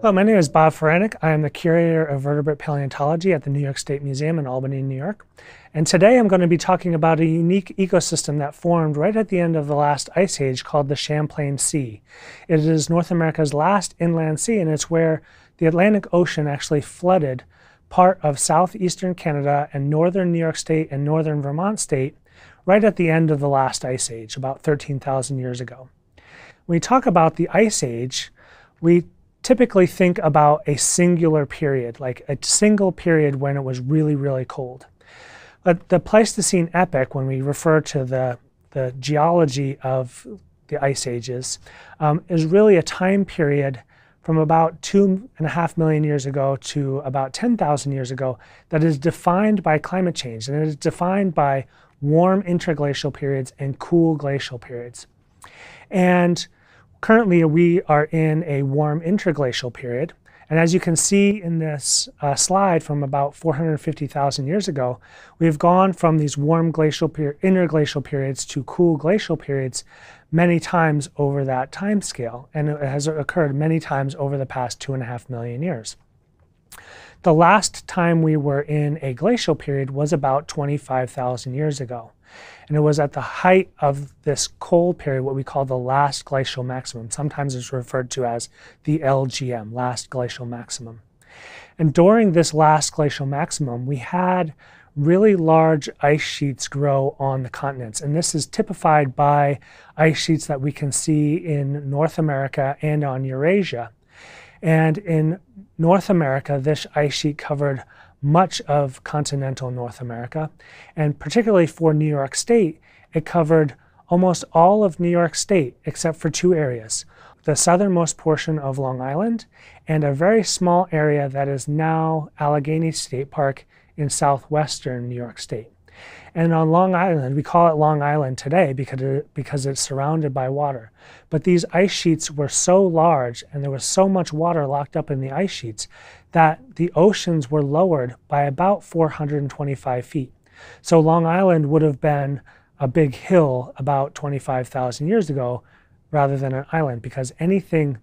Hello, my name is Bob Feranec. I am the curator of vertebrate paleontology at the New York State Museum in Albany, New York. And today I'm going to be talking about a unique ecosystem that formed right at the end of the last ice age called the Champlain Sea. It is North America's last inland sea, and it's where the Atlantic Ocean actually flooded part of southeastern Canada and northern New York State and northern Vermont State right at the end of the last ice age, about 13,000 years ago. When we talk about the ice age, we typically think about a singular period, like a single period when it was really, really cold. But the Pleistocene epoch, when we refer to the, the geology of the ice ages, um, is really a time period from about two and a half million years ago to about 10,000 years ago that is defined by climate change. And it is defined by warm interglacial periods and cool glacial periods. And currently we are in a warm interglacial period. And as you can see in this uh, slide from about 450,000 years ago, we've gone from these warm glacial interglacial periods to cool glacial periods many times over that time scale. And it has occurred many times over the past two and a half million years. The last time we were in a glacial period was about 25,000 years ago. And it was at the height of this cold period, what we call the last glacial maximum. Sometimes it's referred to as the LGM, last glacial maximum. And during this last glacial maximum, we had really large ice sheets grow on the continents. And this is typified by ice sheets that we can see in North America and on Eurasia. And in North America, this ice sheet covered much of continental North America. And particularly for New York State, it covered almost all of New York State except for two areas the southernmost portion of Long Island and a very small area that is now Allegheny State Park in southwestern New York State. And on Long Island, we call it Long Island today because, it, because it's surrounded by water. But these ice sheets were so large and there was so much water locked up in the ice sheets that the oceans were lowered by about 425 feet. So Long Island would have been a big hill about 25,000 years ago rather than an island because anything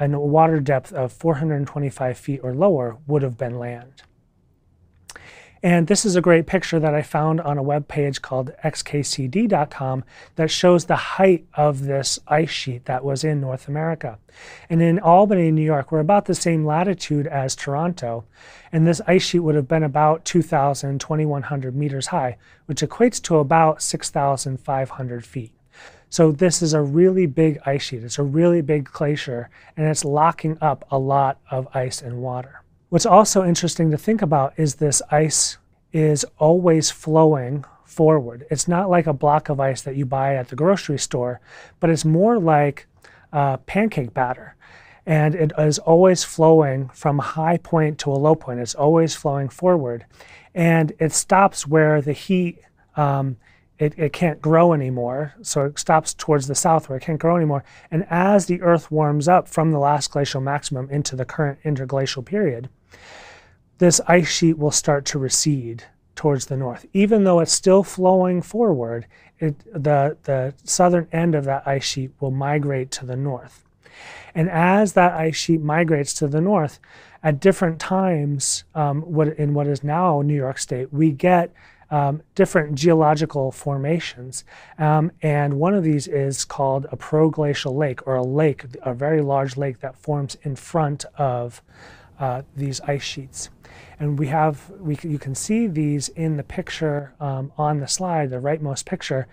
in a water depth of 425 feet or lower would have been land. And this is a great picture that I found on a web page called xkcd.com that shows the height of this ice sheet that was in North America. And in Albany, New York, we're about the same latitude as Toronto. And this ice sheet would have been about 2,000, 2,100 meters high, which equates to about 6,500 feet. So this is a really big ice sheet. It's a really big glacier, and it's locking up a lot of ice and water. What's also interesting to think about is this ice is always flowing forward. It's not like a block of ice that you buy at the grocery store, but it's more like uh, pancake batter. And it is always flowing from a high point to a low point. It's always flowing forward. And it stops where the heat, um, it, it can't grow anymore. So it stops towards the south where it can't grow anymore. And as the Earth warms up from the last glacial maximum into the current interglacial period, this ice sheet will start to recede towards the north. Even though it's still flowing forward, it, the, the southern end of that ice sheet will migrate to the north. And as that ice sheet migrates to the north, at different times um, what, in what is now New York State, we get um, different geological formations. Um, and one of these is called a proglacial lake, or a lake, a very large lake that forms in front of uh, these ice sheets. And we have, we, you can see these in the picture um, on the slide, the rightmost picture,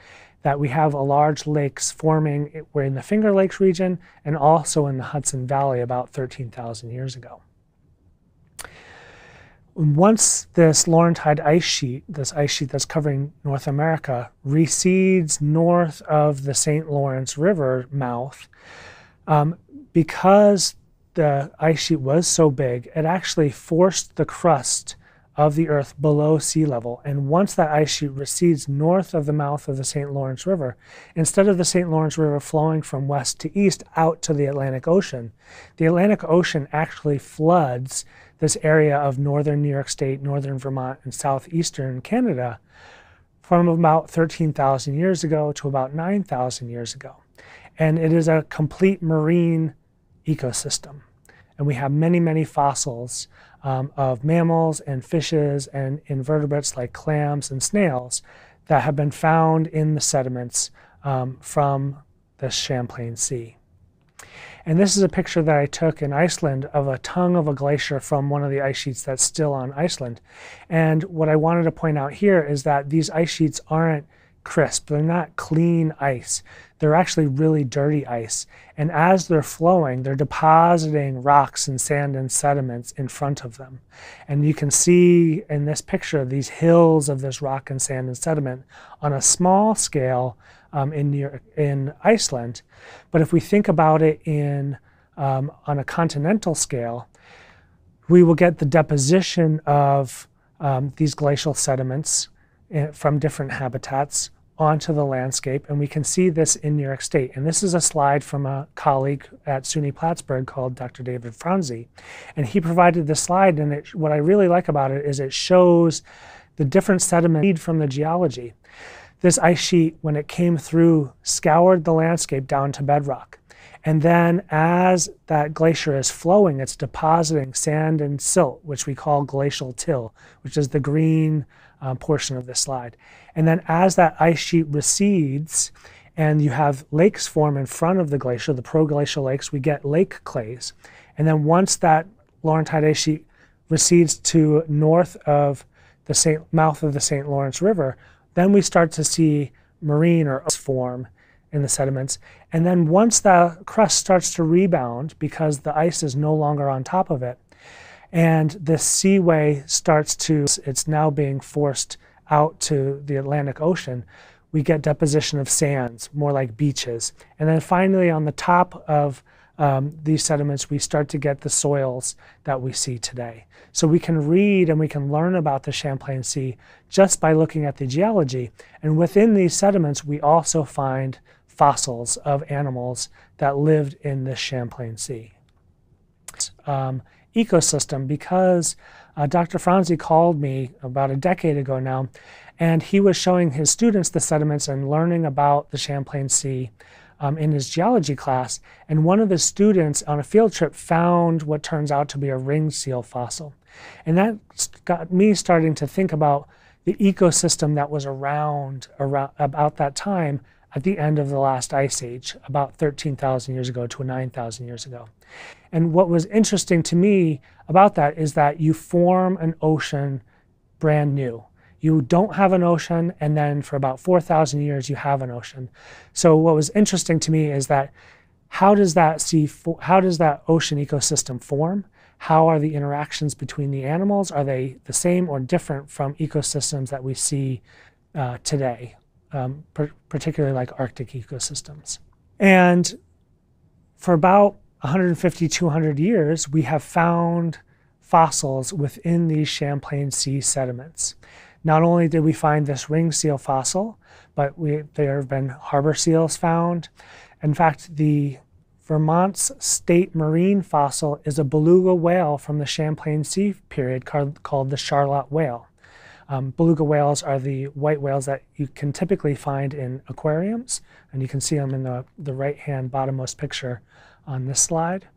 that we have a large lakes forming, we're in the Finger Lakes region and also in the Hudson Valley about 13,000 years ago. Once this Laurentide ice sheet, this ice sheet that's covering North America, recedes north of the St. Lawrence River mouth, um, because the ice sheet was so big, it actually forced the crust of the Earth below sea level. And once that ice sheet recedes north of the mouth of the St. Lawrence River, instead of the St. Lawrence River flowing from west to east out to the Atlantic Ocean, the Atlantic Ocean actually floods this area of northern New York State, northern Vermont, and southeastern Canada from about 13,000 years ago to about 9,000 years ago. And it is a complete marine ecosystem. And we have many, many fossils um, of mammals and fishes and invertebrates like clams and snails that have been found in the sediments um, from the Champlain Sea. And this is a picture that I took in Iceland of a tongue of a glacier from one of the ice sheets that's still on Iceland. And what I wanted to point out here is that these ice sheets aren't crisp. They're not clean ice. They're actually really dirty ice. And as they're flowing, they're depositing rocks and sand and sediments in front of them. And you can see in this picture these hills of this rock and sand and sediment on a small scale um, in, near, in Iceland. But if we think about it in, um, on a continental scale, we will get the deposition of um, these glacial sediments Eh, from different habitats onto the landscape, and we can see this in New York State. And this is a slide from a colleague at SUNY Plattsburgh called Dr. David Franzi. And he provided this slide, and it, what I really like about it is it shows the different sediment from the geology. This ice sheet, when it came through, scoured the landscape down to bedrock. And then as that glacier is flowing, it's depositing sand and silt, which we call glacial till, which is the green uh, portion of this slide. And then as that ice sheet recedes and you have lakes form in front of the glacier, the proglacial lakes, we get lake clays. And then once that Laurentide ice sheet recedes to north of the Saint, mouth of the St. Lawrence River, then we start to see marine or form in the sediments. And then once the crust starts to rebound because the ice is no longer on top of it, and the seaway starts to, it's now being forced out to the Atlantic Ocean, we get deposition of sands, more like beaches. And then finally, on the top of um, these sediments, we start to get the soils that we see today. So we can read and we can learn about the Champlain Sea just by looking at the geology. And within these sediments, we also find fossils of animals that lived in the Champlain Sea. Um, ecosystem because uh, Dr. Franzi called me about a decade ago now, and he was showing his students the sediments and learning about the Champlain Sea um, in his geology class. And one of his students on a field trip found what turns out to be a ring seal fossil. And that got me starting to think about the ecosystem that was around, around about that time at the end of the last ice age, about 13,000 years ago to 9,000 years ago. And what was interesting to me about that is that you form an ocean brand new. You don't have an ocean, and then for about 4,000 years, you have an ocean. So what was interesting to me is that how does that sea, how does that ocean ecosystem form? How are the interactions between the animals? Are they the same or different from ecosystems that we see uh, today, um, particularly like Arctic ecosystems? And for about 150, 200 years, we have found fossils within these Champlain Sea sediments. Not only did we find this ring seal fossil, but we, there have been harbor seals found. In fact, the Vermont's state marine fossil is a beluga whale from the Champlain Sea period called, called the Charlotte whale. Um, beluga whales are the white whales that you can typically find in aquariums, and you can see them in the, the right-hand bottommost picture on this slide.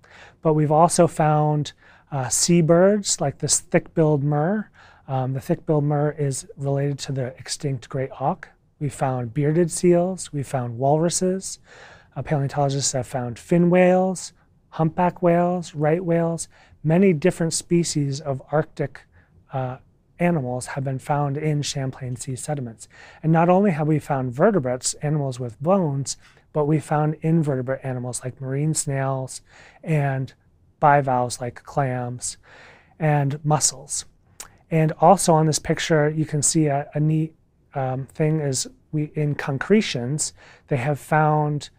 But we've also found uh, seabirds like this thick-billed murre. Um, the thick-billed murre is related to the extinct great auk. We found bearded seals. We found walruses. Uh, paleontologists have found fin whales, humpback whales, right whales. Many different species of Arctic uh, animals have been found in Champlain Sea sediments. And not only have we found vertebrates, animals with bones, but we found invertebrate animals like marine snails and bivalves like clams and mussels. And also on this picture, you can see a, a neat um, thing is we in concretions, they have found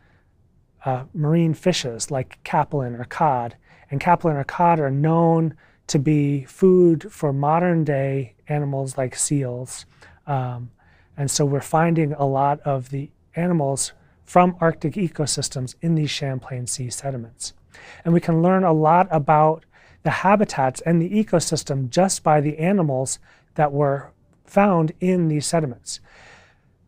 uh, marine fishes like capelin or cod. And capelin or cod are known to be food for modern day animals like seals. Um, and so we're finding a lot of the animals from Arctic ecosystems in these Champlain Sea sediments. And we can learn a lot about the habitats and the ecosystem just by the animals that were found in these sediments.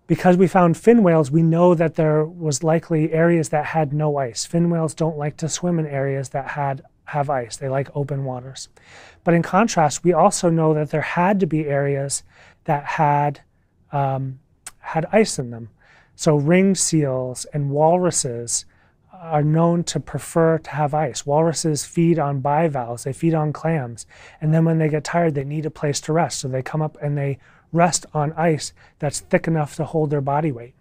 Because we found fin whales, we know that there was likely areas that had no ice. Fin whales don't like to swim in areas that had have ice. They like open waters. But in contrast, we also know that there had to be areas that had, um, had ice in them. So ringed seals and walruses are known to prefer to have ice. Walruses feed on bivalves, they feed on clams, and then when they get tired, they need a place to rest. So they come up and they rest on ice that's thick enough to hold their body weight.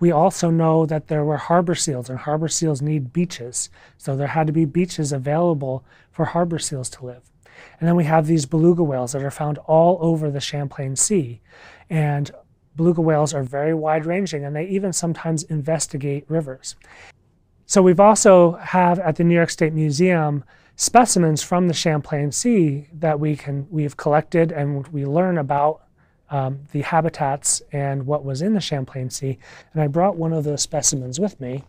We also know that there were harbor seals, and harbor seals need beaches. So there had to be beaches available for harbor seals to live. And then we have these beluga whales that are found all over the Champlain Sea. And beluga whales are very wide ranging, and they even sometimes investigate rivers. So we've also have at the New York State Museum specimens from the Champlain Sea that we can we've collected and we learn about um, the habitats and what was in the Champlain Sea. And I brought one of those specimens with me.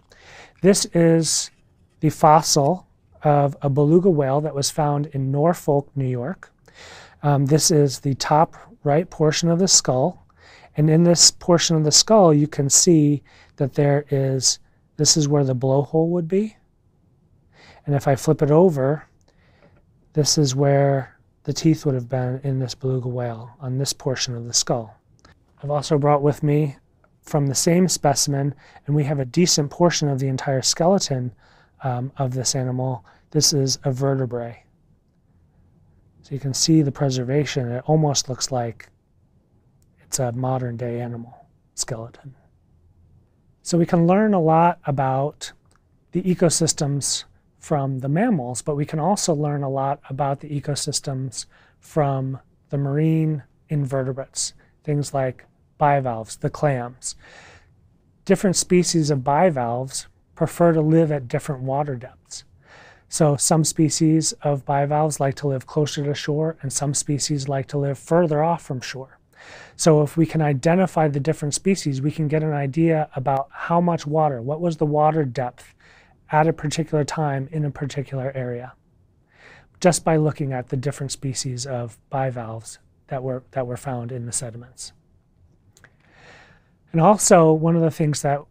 This is the fossil of a beluga whale that was found in Norfolk, New York. Um, this is the top right portion of the skull. And in this portion of the skull, you can see that there is, this is where the blowhole would be. And if I flip it over, this is where the teeth would have been in this beluga whale on this portion of the skull. I've also brought with me from the same specimen, and we have a decent portion of the entire skeleton um, of this animal. This is a vertebrae. So you can see the preservation. It almost looks like it's a modern day animal skeleton. So we can learn a lot about the ecosystems from the mammals, but we can also learn a lot about the ecosystems from the marine invertebrates, things like bivalves, the clams. Different species of bivalves prefer to live at different water depths. So some species of bivalves like to live closer to shore and some species like to live further off from shore. So if we can identify the different species, we can get an idea about how much water, what was the water depth at a particular time in a particular area, just by looking at the different species of bivalves that were, that were found in the sediments. And also, one of the things that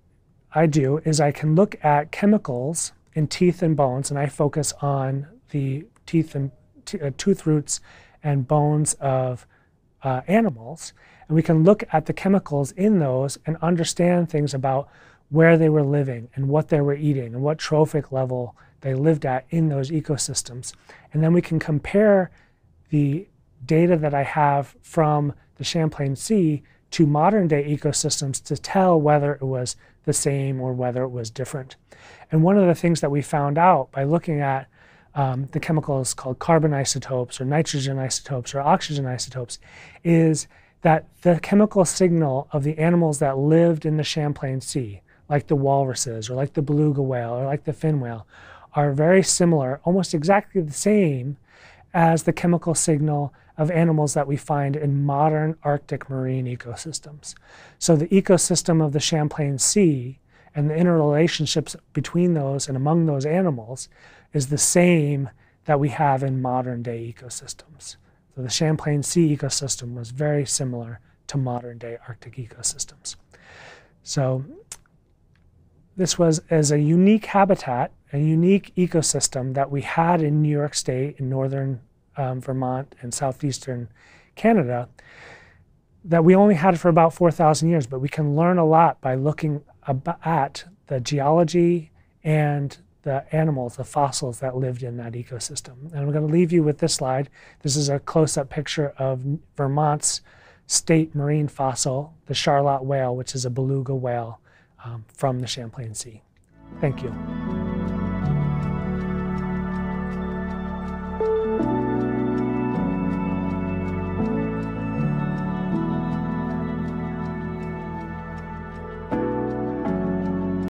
I do is I can look at chemicals in teeth and bones, and I focus on the teeth and uh, tooth roots and bones of uh, animals. And we can look at the chemicals in those and understand things about where they were living and what they were eating and what trophic level they lived at in those ecosystems. And then we can compare the data that I have from the Champlain Sea to modern day ecosystems to tell whether it was the same or whether it was different. And one of the things that we found out by looking at um, the chemicals called carbon isotopes or nitrogen isotopes or oxygen isotopes is that the chemical signal of the animals that lived in the Champlain Sea, like the walruses or like the beluga whale or like the fin whale, are very similar, almost exactly the same as the chemical signal of animals that we find in modern Arctic marine ecosystems. So the ecosystem of the Champlain Sea and the interrelationships between those and among those animals is the same that we have in modern day ecosystems. So the Champlain Sea ecosystem was very similar to modern day Arctic ecosystems. So this was as a unique habitat, a unique ecosystem that we had in New York State, in northern um, Vermont and southeastern Canada, that we only had for about 4,000 years, but we can learn a lot by looking at the geology and the animals, the fossils that lived in that ecosystem. And I'm going to leave you with this slide. This is a close-up picture of Vermont's state marine fossil, the Charlotte whale, which is a beluga whale um, from the Champlain Sea. Thank you.